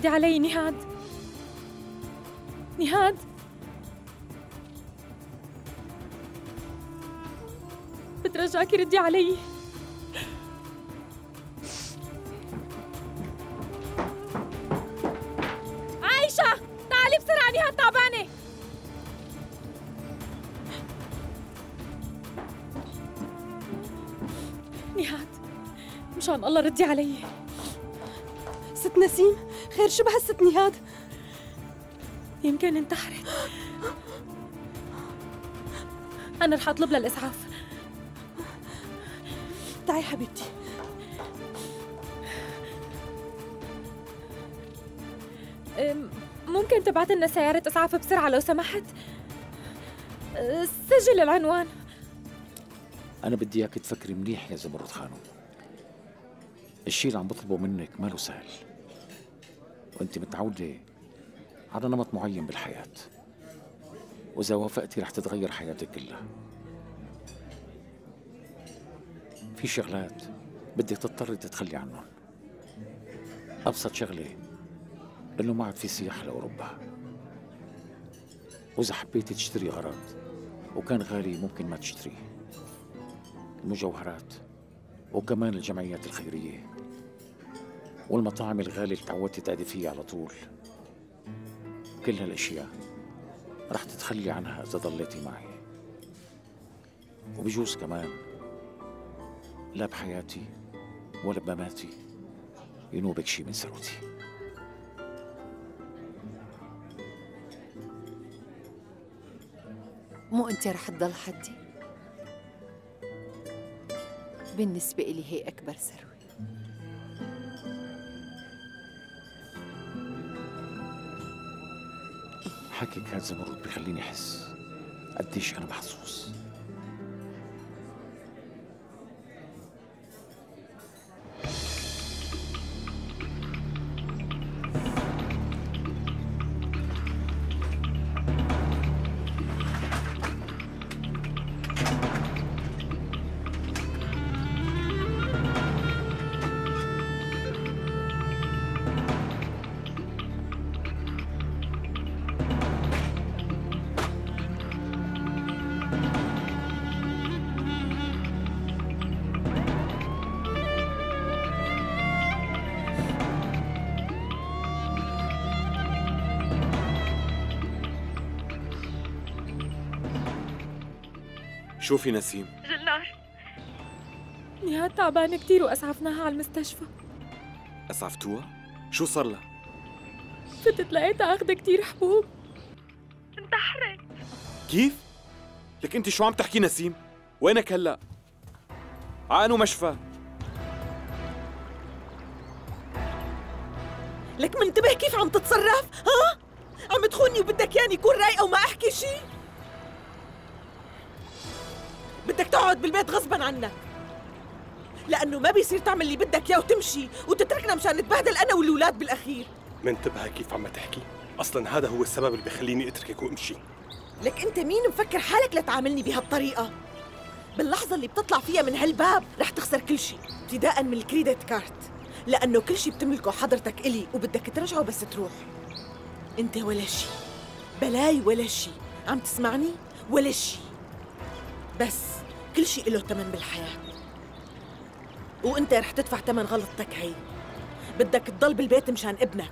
ردي علي نهاد. نهاد. بترجاكي ردي علي. عايشة تعالي بسرعة نهاد تعبانة. نهاد مشان الله ردي علي. ست نسيم. خير شو بهالست نهاد؟ يمكن انتحرت أنا رح أطلب لها الإسعاف تعي حبيبتي. ممكن تبعت لنا سيارة إسعاف بسرعة لو سمحت؟ سجل العنوان. أنا بدي إياك تفكري منيح يا زمرد خانم. الشيء اللي عم بطلبه منك ماله سهل. وأنت متعودة. على نمط معين بالحياة. وإذا وافقتي رح تتغير حياتك كلها. في شغلات بدك تضطري تتخلي عنهم. أبسط شغلة إنه ما عاد في سياحة لأوروبا. وإذا حبيتي تشتري غرض وكان غالي ممكن ما تشتريه. المجوهرات وكمان الجمعيات الخيرية. والمطاعم الغالية اللي تعودتي تأدي فيها على طول. كل هالأشياء رح تتخلي عنها إذا ضليتي معي. وبجوز كمان لا بحياتي ولا بمماتي ينوبك شي من ثروتي. مو أنت رح تضل حدي؟ بالنسبة إلي هي أكبر ثروة. حكيك هاد زمرد بخليني أحس قديش أنا محظوظ. شوفي نسيم. جلار نهاد تعبانة كتير وأسعفناها على المستشفى. أسعفتوها؟ شو صار لها؟ فتت لقيتها أخذ كتير حبوب. انتحرت. كيف؟ لك أنت شو عم تحكي نسيم؟ وينك هلأ؟ عانو مشفى. لك منتبه كيف عم تتصرف؟ ها؟ عم تخوني وبدك ياني يكون رايقه وما أحكي شيء بدك تقعد بالبيت غصبا عنك. لأنه ما بيصير تعمل اللي بدك إياه وتمشي وتتركنا مشان نتبهدل أنا والولاد بالأخير. منتبهة كيف عم تحكي؟ أصلا هذا هو السبب اللي بخليني أتركك وأمشي. لك أنت مين مفكر حالك لتعاملني بهالطريقة؟ باللحظة اللي بتطلع فيها من هالباب رح تخسر كل شيء ابتداء من الكريدت كارت. لأنه كل شيء بتملكه حضرتك إلي وبدك ترجعه بس تروح. أنت ولا شيء بلاي ولا شيء عم تسمعني؟ ولا شيء. بس كل شيء له ثمن بالحياة. وانت رح تدفع ثمن غلطتك هي. بدك تضل بالبيت مشان ابنك.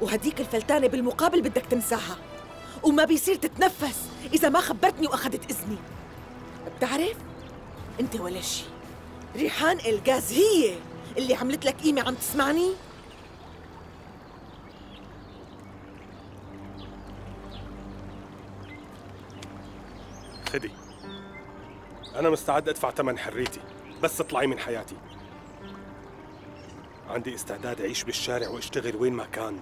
وهديك الفلتانة بالمقابل بدك تنساها وما بيصير تتنفس إذا ما خبرتني وأخذت إذني. بتعرف؟ أنت ولا شي ريحان الغاز هي اللي عملت لك قيمة عم تسمعني؟ خدي. أنا مستعد أدفع ثمن حريتي بس اطلعي من حياتي عندي استعداد أعيش بالشارع وأشتغل وين ما كان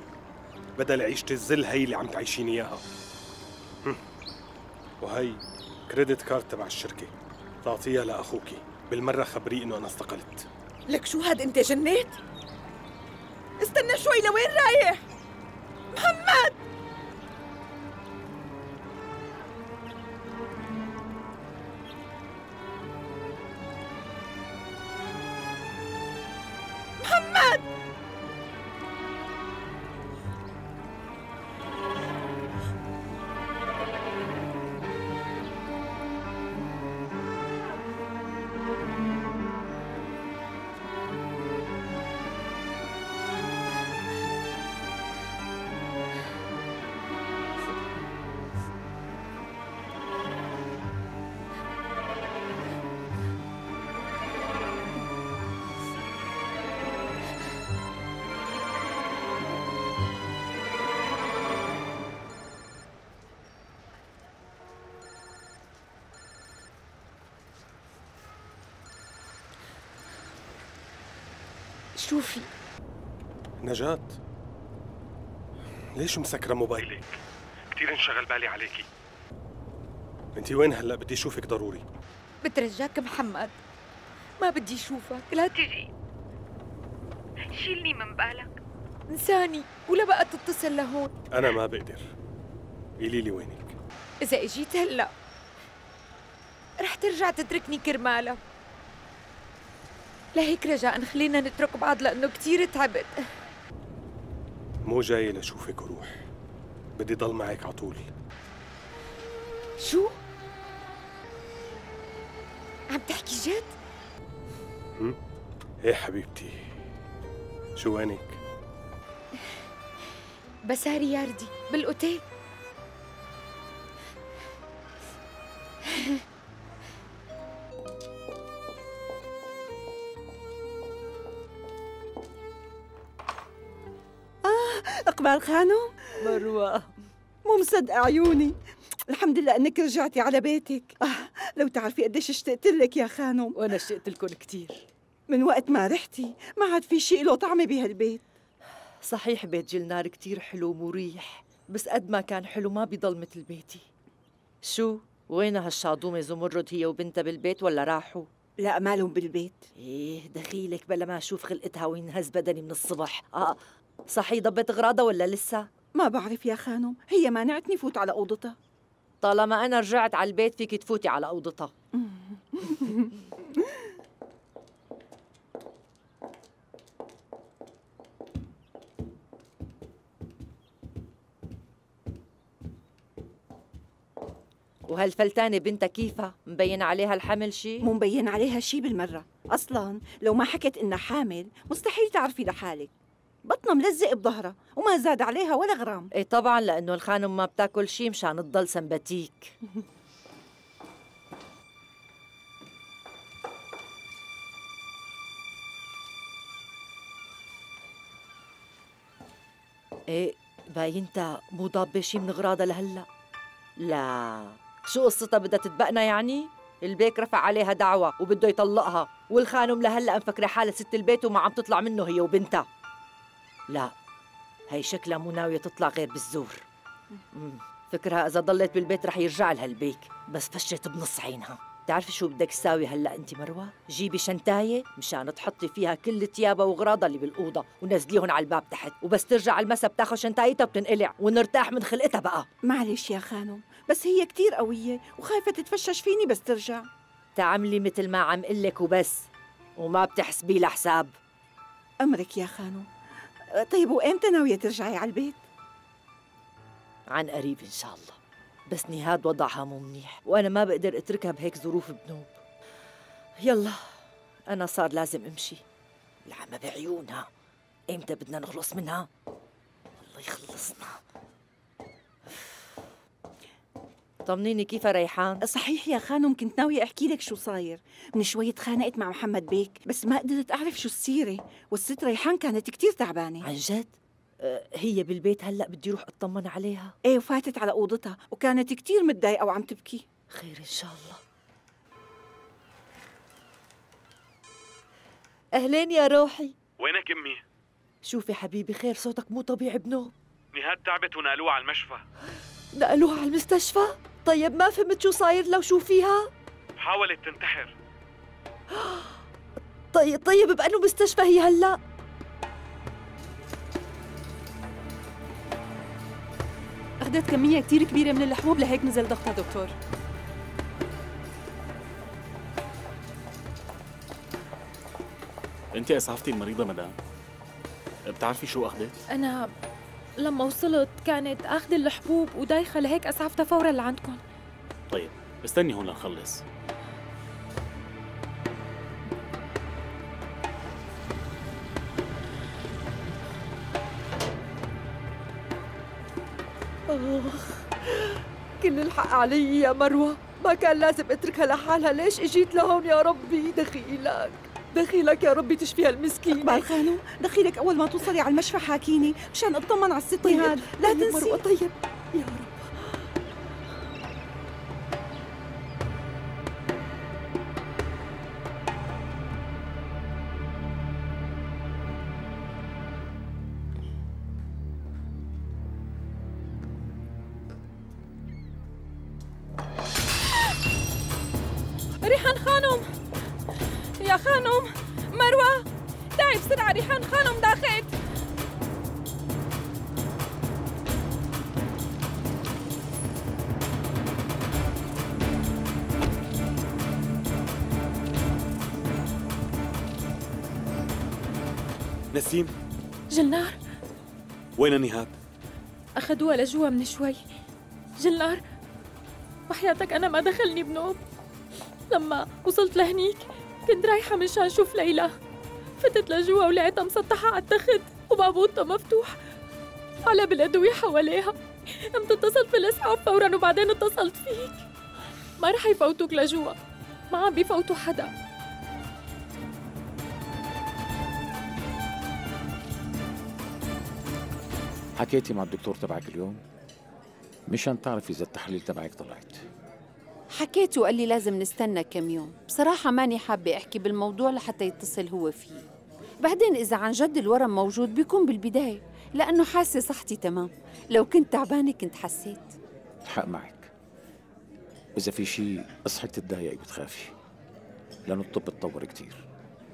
بدل عيشة الذل هي اللي عم تعيشيني إياها هم. وهي كريدت كارد تبع الشركة تعطيها لأخوكي بالمرة خبريه إنه أنا استقلت لك شو هاد أنت جنيت؟ استنى شوي لوين رايح؟ شوفي. نجاة؟ ليش مسكرة موبايلك؟ كثير انشغل بالي عليكي. انت وين هلأ؟ بدي أشوفك ضروري. بترجاك محمد. ما بدي أشوفك. لا تجي. شيلني من بالك. انساني. ولا بقى تتصل لهون. أنا ما بقدر. قولي لي وينك. إذا إجيت هلأ رح ترجع تتركني كرمالها لهيك رجاء خلينا نترك بعض لأنه كثير تعبت. مو جاي لشوفك وروح بدي ضل معك عطول شو؟ عم تحكي جد؟ إيه حبيبتي. شو وينك؟ بساري ياردي بالأوتيل. إقبال خانم مروة. مو مصدقة عيوني الحمد لله أنك رجعتي على بيتك. آه لو تعرفي قديش اشتقت لك يا خانم وأنا اشتقت لكم كثير من وقت ما رحتي ما عاد في شيء له طعمه بهالبيت. صحيح بيت جلنار كثير حلو ومريح بس قد ما كان حلو ما بيضل مثل بيتي. شو؟ وينها هالشاضومة زمرد هي وبنتها بالبيت ولا راحوا؟ لا مالهم بالبيت. إيه دخيلك بلا ما أشوف خلقتها وينهز بدني من الصبح. آه صحي ضبت غراضة ولا لسه؟ ما بعرف يا خانم هي مانعتني فوت على أوضتها طالما أنا رجعت على البيت فيك تفوتي على أوضتها وهالفلتانة بنتها كيفها؟ مبين عليها الحمل شي؟ مو مبين عليها شي بالمرة أصلا لو ما حكت إنها حامل مستحيل تعرفي لحالك بطنها ملزق بظهرها وما زاد عليها ولا غرام. إيه طبعا لأنه الخانم ما بتاكل شي مشان تضل سمباتيك إيه باينتا مو ضابة شي من غراضها لهلا؟ لا. شو قصتها بدها تتبقنا يعني؟ البيك رفع عليها دعوة وبده يطلقها والخانم لهلا مفكرة حالها ست البيت وما عم تطلع منه هي وبنتها. لا هي شكلها مو ناوية تطلع غير بالزور. مم. فكرها إذا ضلت بالبيت رح يرجع لها البيك. بس فشت بنص عينها. بتعرفي شو بدك تساوي هلأ انت مروة؟ جيبي شنتاية مشان تحطي فيها كل ثيابها واغراضها اللي بالأوضة ونزليهم على الباب تحت. وبس ترجع على المسا بتاخذ شنتايتها وبتنقلع ونرتاح من خلقتها بقى. معلش يا خانم بس هي كتير قوية وخايفة تتفشش فيني بس ترجع. تعملي مثل ما عم قلك وبس وما بتحسبي لها حساب أمرك يا خانم. طيب وإمتى ناوية ترجعي على البيت؟ عن قريب إن شاء الله. بس نهاد وضعها مو منيح وأنا ما بقدر أتركها بهيك ظروف بنوب. يلا أنا صار لازم أمشي. العمى بعيونها. إمتى بدنا نخلص منها؟ الله يخلصنا. طمنيني كيف ريحان؟ صحيح يا خانم كنت ناوية أحكي لك شو صاير. من شوي تخانقت مع محمد بيك بس ما قدرت أعرف شو السيرة. والست ريحان كانت كتير تعبانة. عن جد؟ أه، هي بالبيت هلأ بدي أروح أطمن عليها؟ إيه وفاتت على أوضتها وكانت كتير متضايقة وعم تبكي. خير إن شاء الله. أهلين يا روحي. وينك أمي؟ شوفي حبيبي خير صوتك مو طبيعي بنوب نهاد تعبت ونقلوها على المشفى. نقلوها على المستشفى؟ طيب ما فهمت شو صاير لو شو فيها؟ حاولت تنتحر. طيب طيب بأنه مستشفى هي هلا. أخذت كمية كتير كبيرة من الحبوب لهيك نزل ضغطها دكتور. انت إسعفتي المريضة مدام. بتعرفي شو أخذت؟ أنا لما وصلت كانت أخذ الحبوب ودايخة لهيك أسعفتها فورا لعندكم. طيب استني هون لنخلص. كل الحق علي يا مروة. ما كان لازم أتركها لحالها. ليش إجيت لهون يا ربي؟ دخيلك. دخيلك يا ربي تشفيها المسكينة. اقبال خانم دخيلك أول ما توصلي على المشفى حاكيني مشان أطمن على الست طيب. نهاد لا طيب تنسي. طيب. يا رب. وين نهاد؟ أخذوها لجوا من شوي. جلنار وحياتك أنا ما دخلني بنوب. لما وصلت لهنيك كنت رايحة مشان شوف ليلى. فتت لجوا ولقيتها مسطحة على التخت وباب اوضتها مفتوح. على بالأدوية حواليها قمت اتصلت بالإسعاف فورا وبعدين اتصلت فيك. ما رح يفوتوك لجوا. ما عم بيفوتوا حدا. حكيتي مع الدكتور تبعك اليوم؟ مشان تعرف إذا التحاليل تبعك طلعت. حكيت وقال لي لازم نستنى كم يوم. بصراحة ماني حابة أحكي بالموضوع لحتى يتصل هو فيه. بعدين إذا عن جد الورم موجود بيكون بالبداية لأنه حاسة صحتي تمام. لو كنت تعبانة كنت حسيت. الحق معك. إذا في شيء اصحك تتضايقي بتخافي لأنه الطب تطور كتير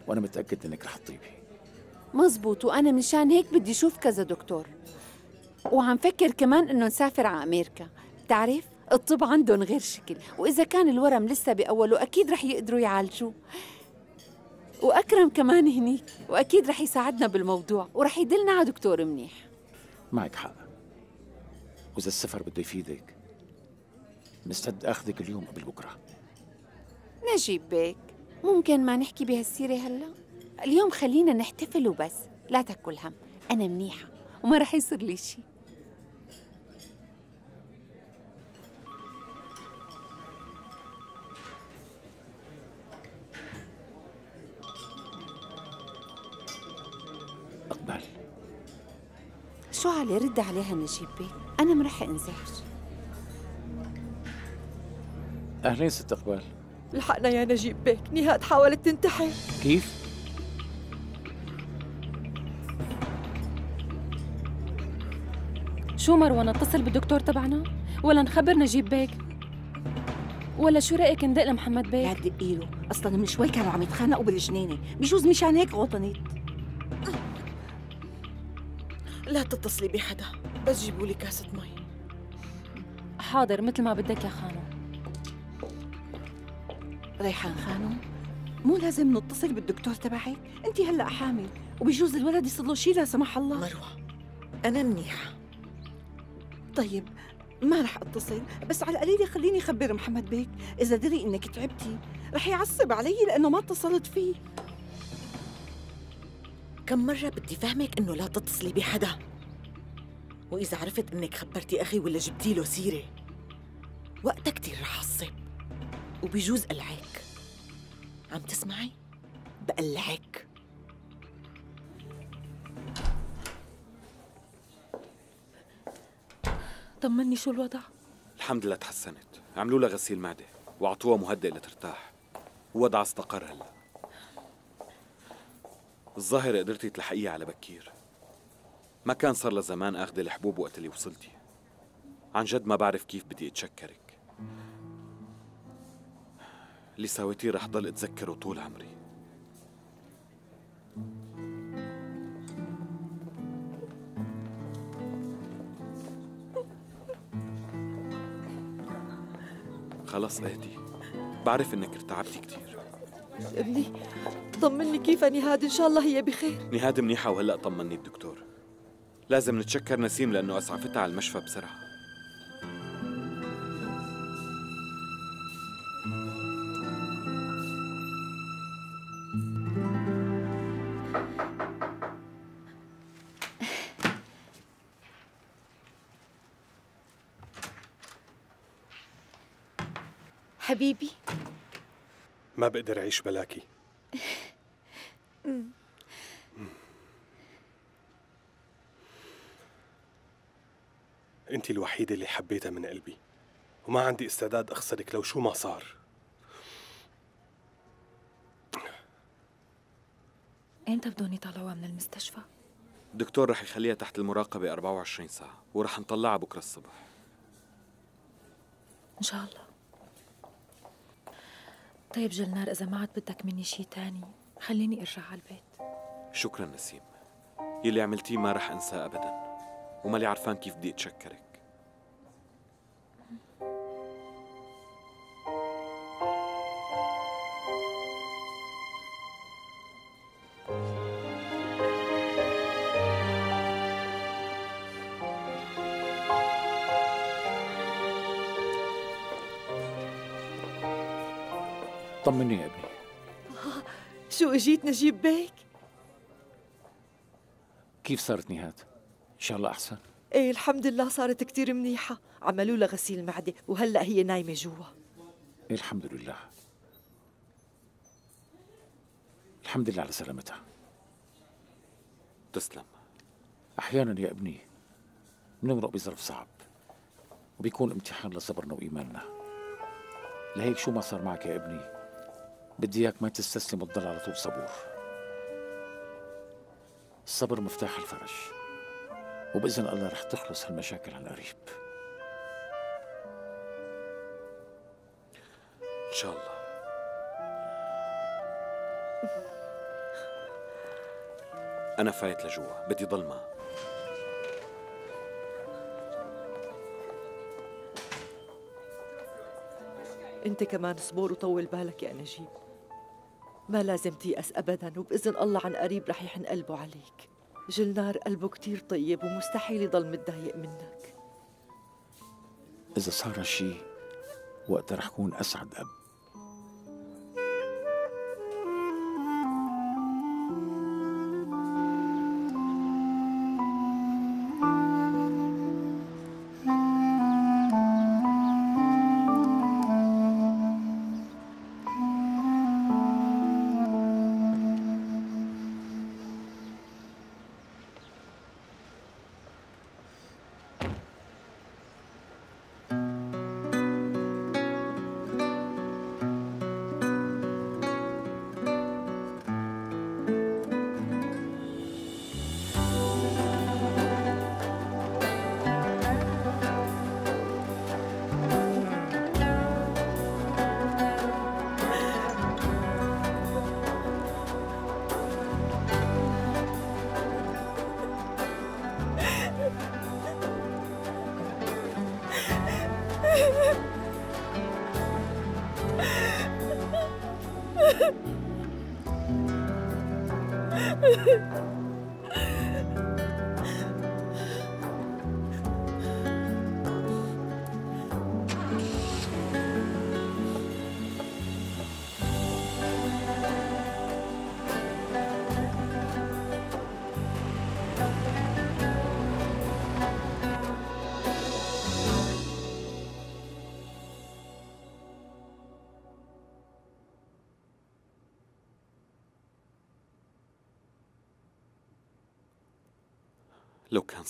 وأنا متأكد إنك رح تطيبي. مزبوط وأنا مشان هيك بدي شوف كذا دكتور. وعم فكر كمان إنه نسافر على أمريكا. بتعرف؟ الطب عندهم غير شكل وإذا كان الورم لسه بأوله أكيد رح يقدروا يعالجوه. وأكرم كمان هنيك وأكيد رح يساعدنا بالموضوع ورح يدلنا على دكتور منيح. معك حق. وإذا السفر بده يفيدك مستعد أخذك اليوم قبل بكرة. نجيب بيك. ممكن ما نحكي بهالسيرة هلا؟ اليوم خلينا نحتفل وبس لا تاكل هم. أنا منيحة وما رح يصير لي شي. شو علي رد عليها نجيب بيك أنا مرح أنزعج. أهلين ست إقبال. الحقنا يا نجيب بيك. نهاد حاولت تنتحر. كيف؟ شو مروة نتصل بالدكتور تبعنا؟ ولا نخبر نجيب بيك؟ ولا شو رأيك ندق لمحمد لا بيك؟ تدقي له أصلا من شوي كانوا عم يتخانقوا بالجنينة. بجوز مشان هيك غوطنت لا تتصلي بحدا. بس جيبوا لي كاسة مي. حاضر مثل ما بدك يا خانم. ريحان خانم مو لازم نتصل بالدكتور تبعك انت هلا حامل وبجوز الولد يصير له شيء لا سمح الله. مروة أنا منيحة. طيب ما رح اتصل بس على القليله خليني أخبر محمد بيك. إذا دري إنك تعبتي رح يعصب علي لأنه ما اتصلت فيه. كم مرة بدي فهمك إنه لا تتصلي بحدا. وإذا عرفت إنك خبرتي أخي ولا جبتي له سيرة وقتها كتير رح أعصب وبيجوز قلعك عم تسمعي؟ بقلعك طمني شو الوضع؟ الحمد لله تحسنت. عملوا لها غسيل معدة وعطوها مهدئ لترتاح. ووضعها استقر هلا. الظاهر قدرتي تلحقيه على بكير. ما كان صار لزمان آخذ الحبوب وقت اللي وصلتي. عن جد ما بعرف كيف بدي أتشكرك. اللي ساويتيه رح ضل أتذكره طول عمري. خلص اهدي. بعرف إنك ارتعبتي كثير ابني طمني كيف نهاد إن شاء الله هي بخير. نهاد منيحة وهلأ طمني الدكتور. لازم نتشكر نسيم لأنه أسعفتها على المشفى بسرعة. بقدر أعيش بلاكي. أنت الوحيدة اللي حبيتها من قلبي وما عندي استعداد أخسرك لو شو ما صار. إمتى بدهم يطلعوها من المستشفى؟ الدكتور رح يخليها تحت المراقبة 24 ساعة ورح نطلعها بكرة الصبح. إن شاء الله. طيب جلنار إذا ما عاد بدك مني شي تاني خليني أرجع على البيت. شكرا نسيم. يلي عملتيه ما رح أنساه أبدا. ومالي عرفان كيف بدي أتشكرك. طمني يا ابني شو اجيت نجيب بيك؟ كيف صارت نهاد؟ إن شاء الله أحسن. إيه الحمد لله صارت كتير منيحة. عملوا لها غسيل معدة وهلأ هي نايمة جوا. إيه الحمد لله. الحمد لله على سلامتها. تسلم. أحيانا يا ابني بنمرق بظرف صعب وبيكون امتحان لصبرنا وإيماننا لهيك شو ما صار معك يا ابني بدي إياك ما تستسلم وتضل على طول صبور. الصبر مفتاح الفرج وبإذن الله رح تخلص هالمشاكل عن قريب. إن شاء الله. أنا فايت لجوا بدي ضل معه أنت كمان صبور وطول بالك يا نجيب. ما لازم تيأس أبدا وبإذن الله عن قريب رح يحن قلبه عليك. جلنار قلبه كتير طيب ومستحيل يضل متضايق منك. إذا صار شيء وقتها رح كون أسعد أب.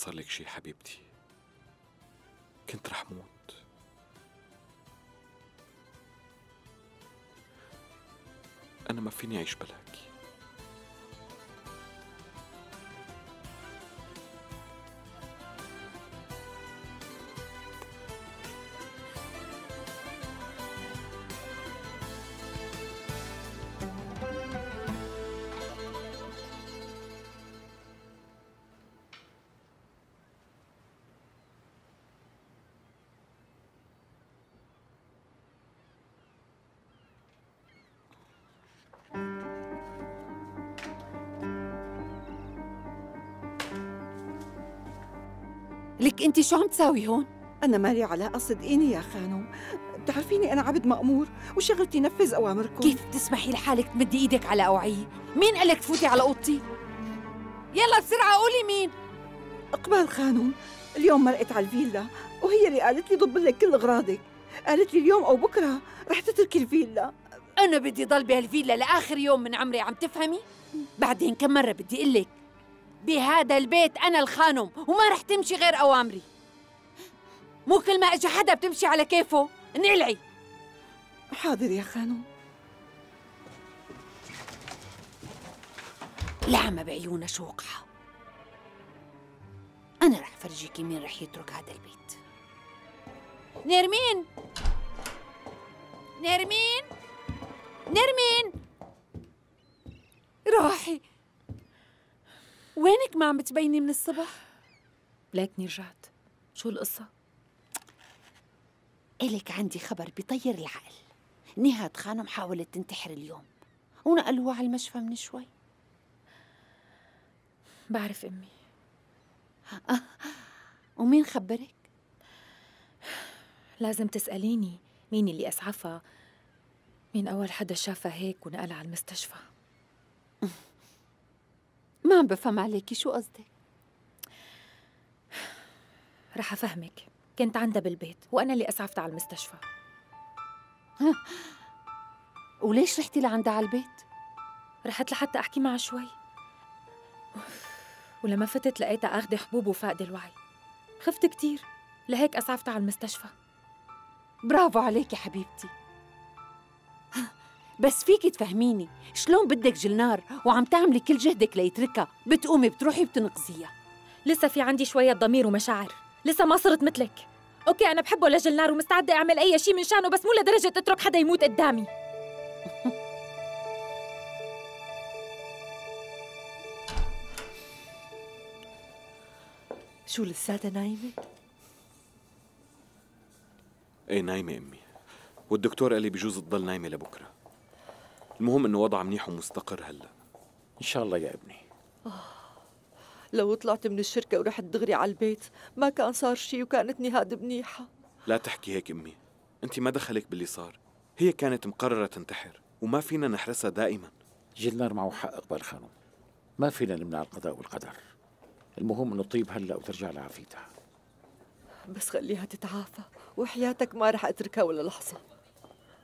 صار لك شي حبيبتي. كنت رح موت. أنا ما فيني أعيش بلاكي شو عم تساوي هون؟ أنا مالي علاقة صدقيني يا خانم بتعرفيني أنا عبد مأمور وشغلتي نفذ أوامركم كيف بتسمحي لحالك تمدي إيدك على أوعية؟ مين قالك تفوتي على أوضتي؟ يلا بسرعة قولي مين إقبال خانم اليوم مرقت على الفيلا وهي اللي قالت لي ضب لك كل أغراضك قالت لي اليوم أو بكرة رح تتركي الفيلا أنا بدي ضل بهالفيلا لآخر يوم من عمري عم تفهمي؟ بعدين كم مرة بدي أقول لك بهذا البيت أنا الخانم وما رح تمشي غير أوامري مو كل ما اجى حدا بتمشي على كيفه. انقلعي حاضر يا خانم لعمة بعيونها شو وقعها أنا رح فرجيكي مين رح يترك هذا البيت. نرمين نرمين نرمين روحي. وينك ما عم بتبيني من الصبح؟ ليكني رجعت شو القصة؟ إلك عندي خبر بيطير العقل. نهاد خانم حاولت تنتحر اليوم. ونقلوها على المشفى من شوي. بعرف أمي. آه. ومين خبرك؟ لازم تسأليني مين اللي أسعفها. مين أول حدا شافها هيك ونقلها على المستشفى. ما عم بفهم عليكي شو قصدك؟ رح أفهمك. كنت عندها بالبيت وأنا اللي أسعفتها على المستشفى. وليش رحتي لعندها على البيت؟ رحت لحتى أحكي معها شوي. ولما فتت لقيتها أخذة حبوب وفاقدة الوعي. خفت كتير لهيك أسعفتها على المستشفى. برافو عليكي حبيبتي. بس فيكي تفهميني شلون بدك جلنار وعم تعملي كل جهدك ليتركها؟ بتقومي بتروحي بتنقذيها. لسه في عندي شوية ضمير ومشاعر لسه ما صرت مثلك. أوكي أنا بحبه لجلنار ومستعدة أعمل أي شيء من شأنه بس مو لدرجة اترك حدا يموت قدامي. شو لساتها نايمة؟ إيه نايمة أمي. والدكتور قال لي بجوز تضل نايمة لبكرة. المهم إنه وضعها منيح ومستقر هلا. إن شاء الله يا ابني. لو طلعت من الشركة ورحت دغري على البيت ما كان صار شي وكانت نهاد منيحة. لا تحكي هيك أمي. أنت ما دخلك باللي صار. هي كانت مقررة تنتحر وما فينا نحرسها دائما. جلنار معه حق إقبال خانم. ما فينا نمنع القضاء والقدر. المهم إنه تطيب هلأ وترجع لعافيتها بس خليها تتعافى وحياتك ما رح أتركها ولا لحظة.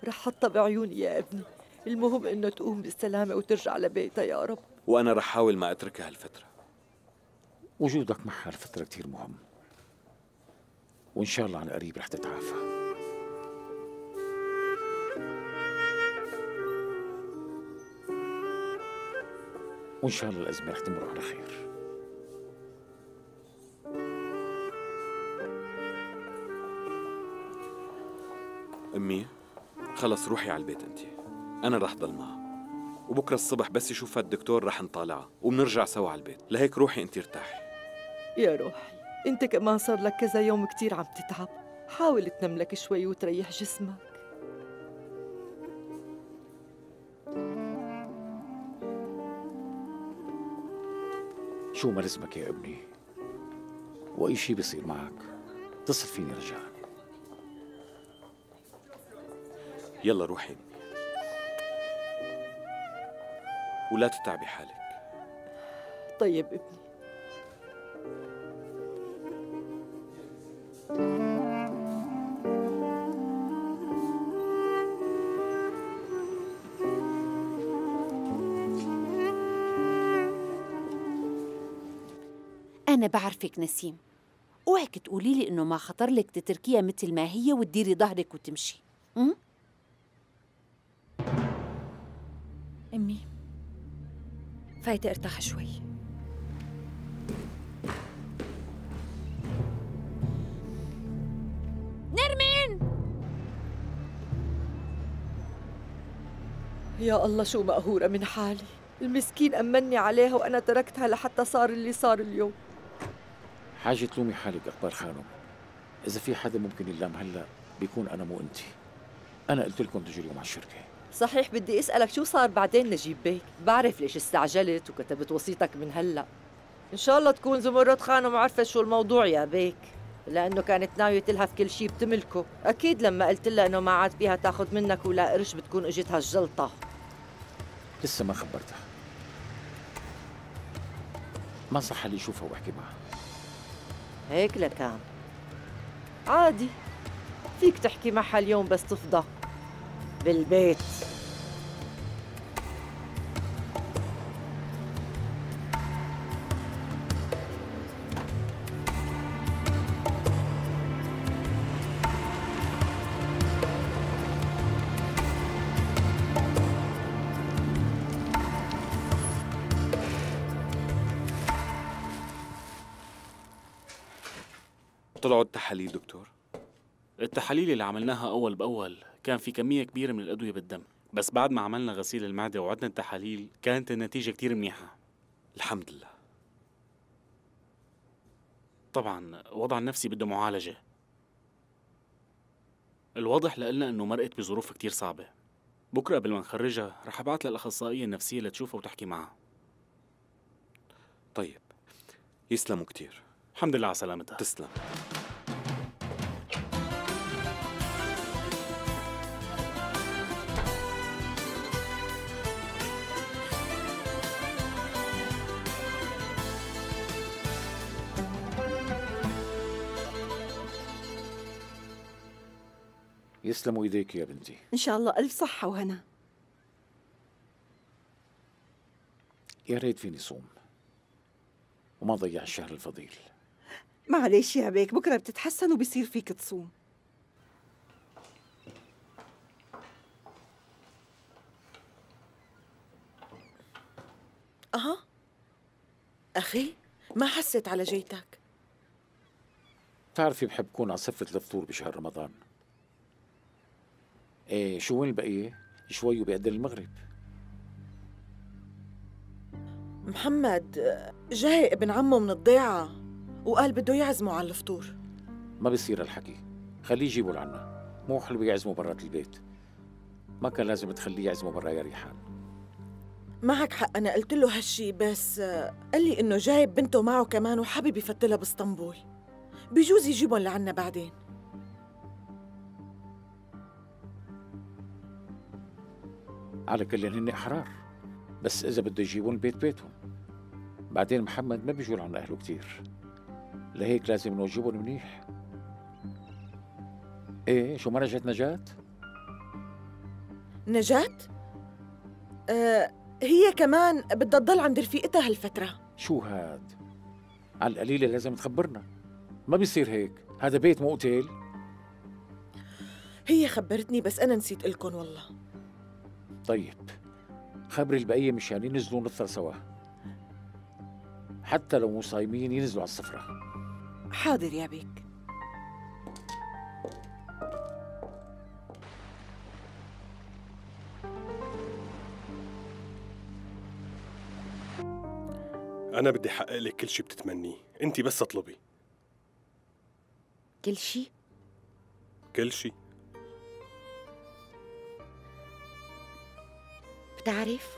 رح حطها بعيوني يا ابني. المهم إنه تقوم بالسلامة وترجع لبيتها يا رب. وأنا رح حاول ما أتركها هالفترة. وجودك معها الفترة كتير مهم. وإن شاء الله عن قريب رح تتعافى. وإن شاء الله الأزمة رح تمر على خير. أمي خلص روحي على البيت انت. أنا رح ضل معها وبكرة الصبح بس يشوفها الدكتور رح نطالعها وبنرجع سوا على البيت. لهيك روحي انت ارتاحي. يا روحي انت كمان صار لك كذا يوم كتير عم تتعب. حاول تنام لك شوي وتريح جسمك. شو ما لزمك يا ابني. وأي شي بيصير معك. اتصل فيني رجاء يلا روحي. ولا تتعبي حالك. طيب ابني. أنا بعرفك نسيم. أوعك تقولي لي إنه ما خطر لك تتركيها مثل ما هي وتديري ظهرك وتمشي. م? أمي فايتة ارتاح شوي. نرمين! يا الله شو مقهورة من حالي. المسكين أمني عليها وأنا تركتها لحتى صار اللي صار اليوم. حاجة تلومي حالك أقبال خانم إذا في حدا ممكن يلام هلا بيكون أنا مو أنت. أنا قلت لكم تجوا اليوم على الشركة. صحيح بدي أسألك شو صار بعدين نجيب بيك؟ بعرف ليش استعجلت وكتبت وصيتك من هلأ. إن شاء الله تكون زمرد خانم عرفت شو الموضوع يا بيك. لأنه كانت ناوية تلهف كل شي بتملكه. أكيد لما قلت لها إنه ما عاد فيها تاخذ منك ولا قرش بتكون اجتها الجلطة لسه ما خبرتها. ما صح لي اشوفها وأحكي معها. هيك لكان عادي فيك تحكي معها اليوم بس تفضى. بالبيت. طلعوا التحاليل دكتور. التحاليل اللي عملناها أول بأول كان في كمية كبيرة من الأدوية بالدم. بس بعد ما عملنا غسيل المعدة وعدنا التحاليل كانت النتيجة كتير منيحة. الحمد لله. طبعا وضع النفسي بده معالجة. الواضح لنا إنه مرقت بظروف كتير صعبة. بكرة قبل ما نخرجها رح أبعت للأخصائية النفسية لتشوفها وتحكي معها. طيب. يسلموا كتير. الحمد لله على سلامتها تسلم. يسلموا ايديك يا بنتي. إن شاء الله ألف صحة وهنا. يا ريت فيني صوم. وما ضيع الشهر الفضيل. معلش يا بيك بكرة بتتحسن وبصير فيك تصوم. أها. أخي ما حسيت على جيتك؟ بتعرفي بحب كون على صفة الفطور بشهر رمضان. إيه شو وين البقية؟ شوي وبيقدر المغرب. محمد جاي ابن عمه من الضيعة. وقال بده يعزمه على الفطور. ما بصير الحكي خليه يجيبوا لعنا. مو حلو يعزموا برات البيت. ما كان لازم تخليه يعزموا برا يا ريحان. معك حق أنا قلت له هالشي بس قال لي إنه جايب بنته معه كمان وحابب يفتلها باسطنبول. بيجوز يجيبهم لعنا بعدين. على كل هن إحرار. بس إذا بده يجيبون البيت بيتهم. بعدين محمد ما بيجوا عن أهله كتير. لهيك لازم نوجبهم منيح. إيه شو ما رجعت نجاة؟ نجاة؟ آه هي كمان بدها تضل عند رفيقتها هالفترة. شو هاد؟ على القليلة لازم تخبرنا. ما بيصير هيك. هذا بيت مو أوتيل. هي خبرتني بس أنا نسيت لكم والله. طيب خبري البقية مشان ينزلوا نفطر سوا. حتى لو مو صايمين ينزلوا على السفرة. حاضر يا بيك. أنا بدي أحقق لك كل شي بتتمنيه. أنت بس اطلبي. كل شي؟ كل شي. بتعرف؟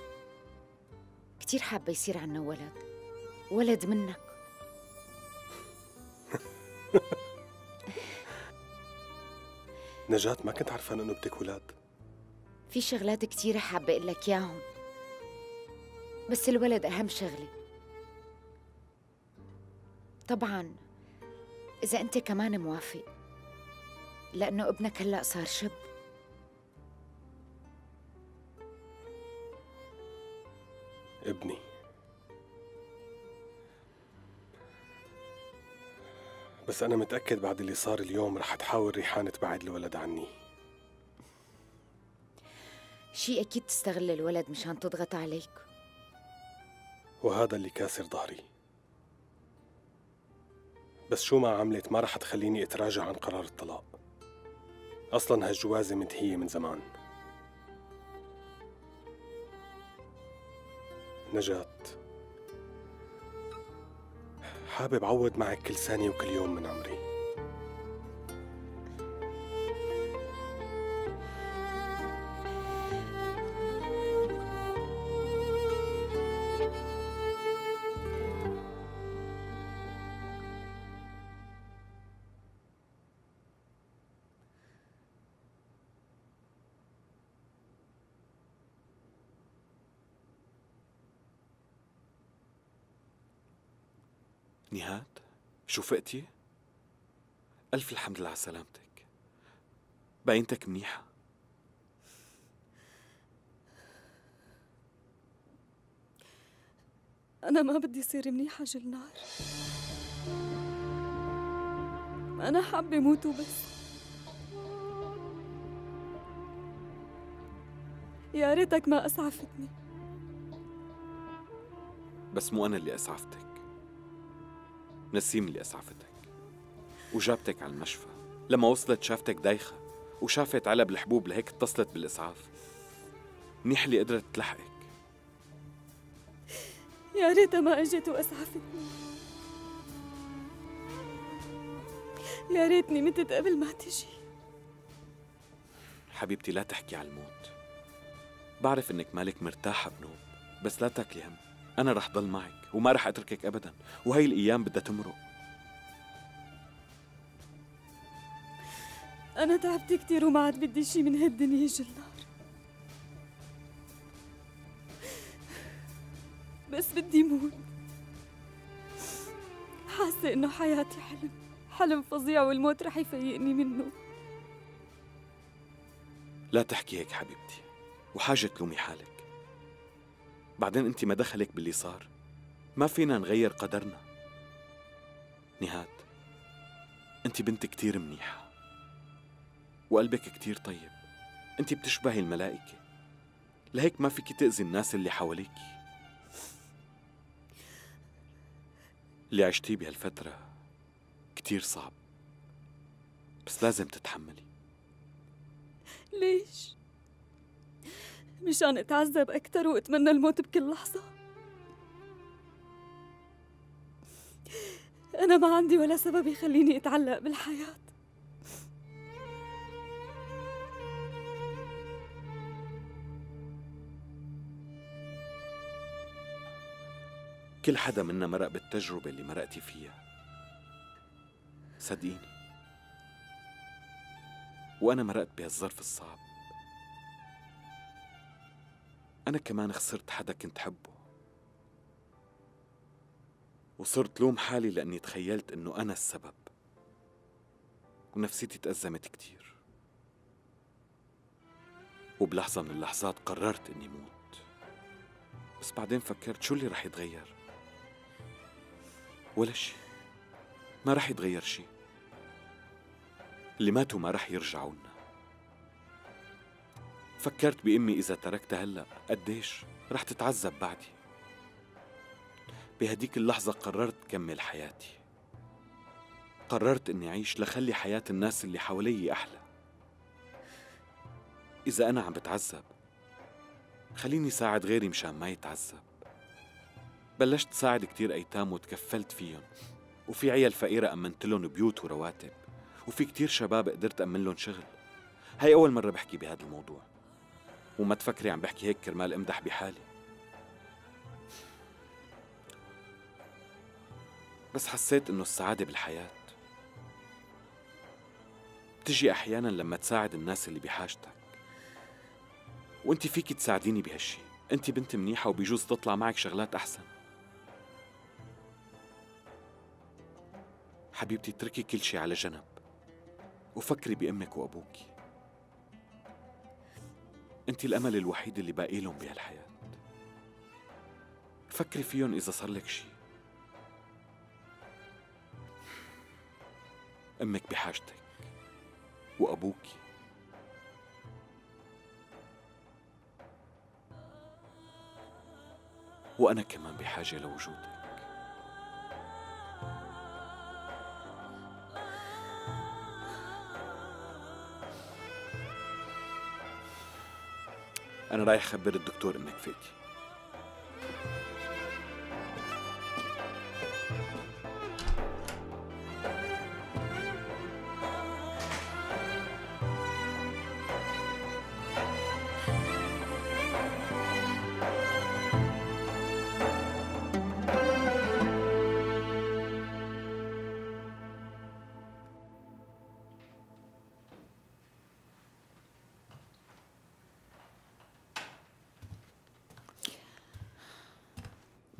كتير حابة يصير عنا ولد. ولد منك. نجاة ما كنت عارفان إنه بدك ولاد. في شغلات كتيرة حابة أقول لك إياهم. بس الولد أهم شغلة. طبعا إذا أنت كمان موافق لأنه ابنك هلأ صار شب. بس أنا متأكد بعد اللي صار اليوم رح تحاول ريحان تبعد الولد عني. شي أكيد تستغل الولد مشان تضغط عليك. وهذا اللي كاسر ظهري. بس شو ما عملت ما رح تخليني أتراجع عن قرار الطلاق. أصلا هالجوازة منتهية من زمان. نجاة حابب عوض معك كل ثانية وكل يوم من عمري. شو فقتي؟ ألف الحمد لله على سلامتك. باينتك منيحة؟ أنا ما بدي صير منيحة جلنار. أنا حابة موت وبس يا ريتك ما أسعفتني. بس مو أنا اللي أسعفتك. نسيم اللي أسعفتك وجابتك على المشفى. لما وصلت شافتك دايخة وشافت علب الحبوب لهيك اتصلت بالإسعاف. منيح اللي قدرت تلحقك. يا ريتها ما أجت وأسعفتني. يا ريتني متت قبل ما تجي. حبيبتي لا تحكي على الموت. بعرف إنك مالك مرتاحة بنوم بس لا تاكلي هم. أنا رح ضل معك وما رح أتركك أبدا وهي الأيام بدها تمرق. أنا تعبت كتير وما عاد بدي شي من هالدنيا جلنار بس بدي موت. حاسة إنه حياتي حلم حلم فظيع والموت رح يفيقني منه. لا تحكي هيك حبيبتي وحاجة تلومي حالك. بعدين انت ما دخلك باللي صار. ما فينا نغير قدرنا. نهاد انت بنت كتير منيحة. وقلبك كتير طيب. انت بتشبهي الملائكة. لهيك ما فيك تأذي الناس اللي حواليك. اللي عشتيه بهالفترة كتير صعب. بس لازم تتحملي. ليش؟ مشان أتعذب أكثر وأتمنى الموت بكل لحظة. أنا ما عندي ولا سبب يخليني أتعلق بالحياة. كل حدا منا مرق بالتجربة اللي مرقتي فيها. صدقيني. وأنا مرقت بهالظرف الصعب. أنا كمان خسرت حدا كنت حبه. وصرت لوم حالي لأني تخيلت إنه أنا السبب. ونفسيتي تأزمت كتير. وبلحظة من اللحظات قررت إني موت. بس بعدين فكرت شو اللي رح يتغير؟ ولا شي. ما رح يتغير شي. اللي ماتوا ما رح يرجعوا لنا فكرت بأمي إذا تركتها هلأ قديش رح تتعذب بعدي. بهديك اللحظة قررت كمل حياتي. قررت إني أعيش لخلي حياة الناس اللي حوالي أحلى. إذا أنا عم بتعذب خليني ساعد غيري مشان ما يتعذب. بلشت ساعد كتير أيتام وتكفلت فيهم. وفي عيال فقيرة أمنت لهم بيوت ورواتب. وفي كتير شباب قدرت أمن لهم شغل. هاي أول مرة بحكي بهذا الموضوع. وما تفكري عم بحكي هيك كرمال امدح بحالي. بس حسيت إنه السعادة بالحياة. بتجي أحيانا لما تساعد الناس اللي بحاجتك. وأنت فيك تساعديني بهالشي. أنت بنت منيحة وبيجوز تطلع معك شغلات أحسن. حبيبتي اتركي كل شي على جنب. وفكري بأمك وأبوكي. أنت الأمل الوحيد اللي باقي لهم بهالحياة. فكري فيهم إذا صار لك شي. أمك بحاجتك وأبوكي وأنا كمان بحاجة لوجودك. أنا رايح أخبر الدكتور إنك فاتي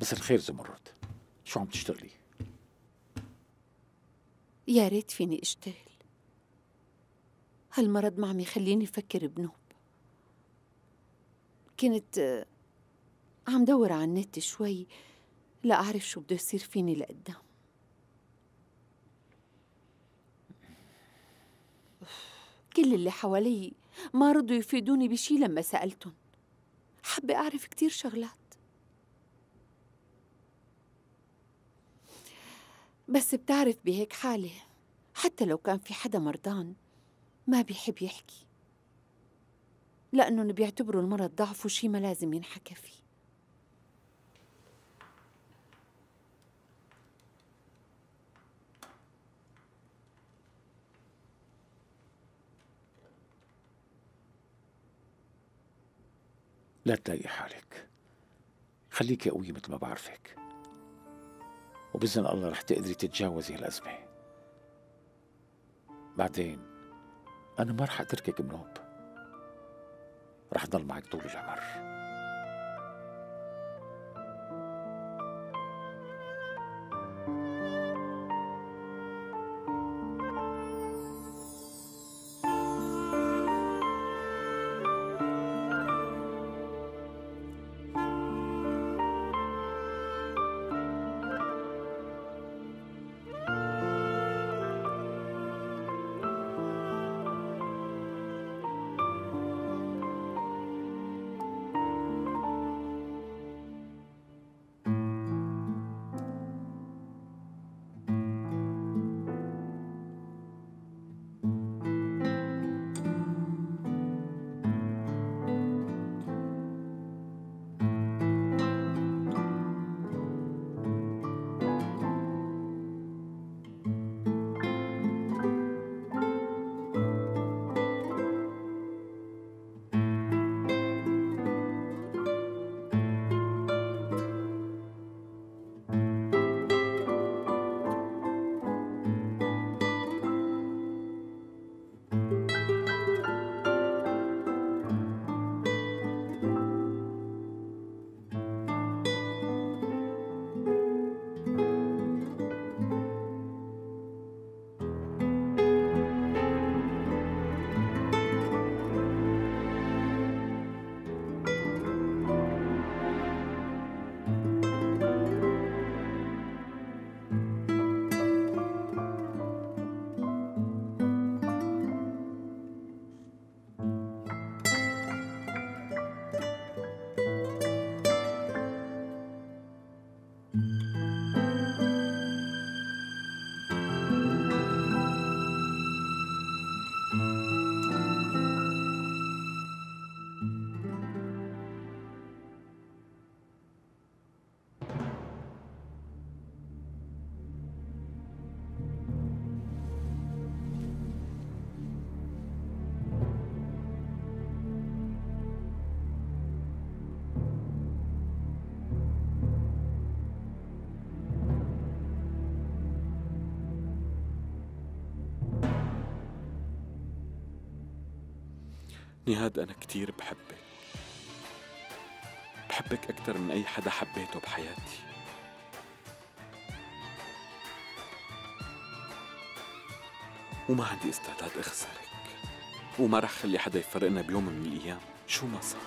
بس الخير زمرد. شو عم تشتغلي؟ يا ريت فيني أشتغل. هالمرض ما عم يخليني أفكر بنوب. كنت آه، عم دور على النت شوي لأعرف شو بده يصير فيني لقدام. كل اللي حوالي ما رضوا يفيدوني بشي لما سألتهم. حابة أعرف كتير شغلات. بس بتعرف بهيك حالة حتى لو كان في حدا مرضان ما بيحب يحكي لأنهم بيعتبروا المرض ضعف وشي ما لازم ينحكى فيه. لا تلاقي حالك. خليكي قوية مثل ما بعرفك. وبإذن الله رح تقدري تتجاوزي هالأزمة. بعدين أنا ما رح أتركك بنوب. رح ضل معك طول العمر. نهاد أنا كتير بحبك بحبك أكثر من أي حدا حبيته بحياتي. وما عندي استعداد أخسرك. وما رح خلي حدا يفرقنا بيوم من الأيام. شو ما صار.